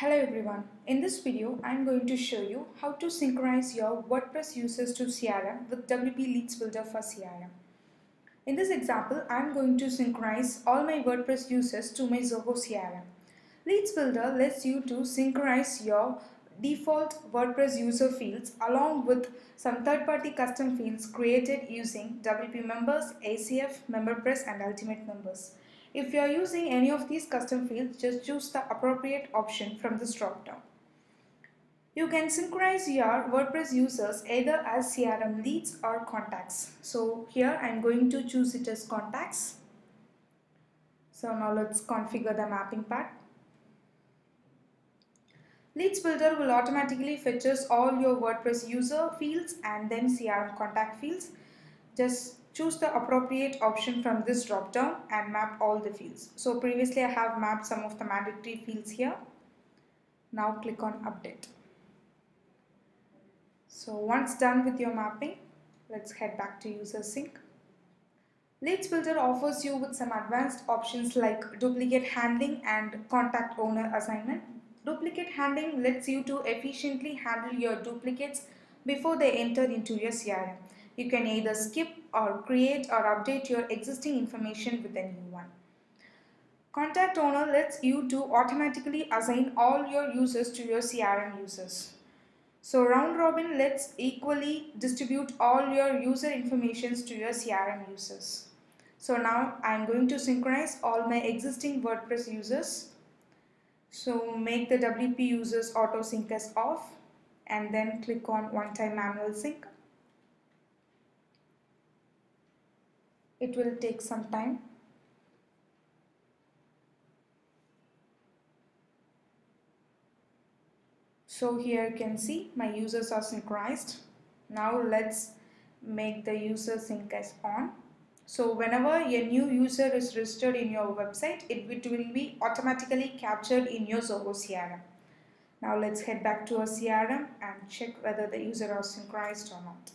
Hello everyone. In this video, I'm going to show you how to synchronize your WordPress users to CRM with WP Leads Builder for CRM. In this example, I'm going to synchronize all my WordPress users to my Zoho CRM. Leads Builder lets you to synchronize your default WordPress user fields along with some third-party custom fields created using WP Members, ACF, MemberPress and Ultimate Members. If you are using any of these custom fields, just choose the appropriate option from this drop-down. You can synchronize your WordPress users either as CRM leads or contacts. So here I'm going to choose it as contacts. So now let's configure the mapping part. Leads Builder will automatically fetches all your WordPress user fields and then CRM contact fields. Just choose the appropriate option from this drop down and map all the fields. So previously I have mapped some of the mandatory fields here. Now click on update. So once done with your mapping, let's head back to user sync. Leads Builder offers you with some advanced options like duplicate handling and contact owner assignment. Duplicate handling lets you to efficiently handle your duplicates before they enter into your CRM. You can either skip or create or update your existing information with a new one. Contact owner lets you to automatically assign all your users to your CRM users. So round robin lets equally distribute all your user informations to your CRM users. So now I'm going to synchronize all my existing WordPress users. So make the WP users auto sync as off and then click on one time manual sync. It will take some time. So here you can see my users are synchronized. Now let's make the user sync as on. So whenever a new user is registered in your website it, will be automatically captured in your Zoho CRM now let's head back to our CRM and check whether the user are synchronized or not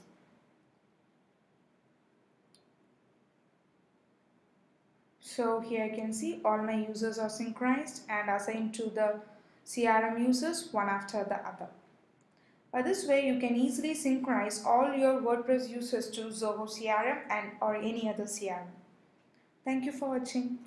So here I can see all my users are synchronized and assigned to the CRM users one after the other. By this way, you can easily synchronize all your WordPress users to Zoho CRM and or any other CRM. Thank you for watching.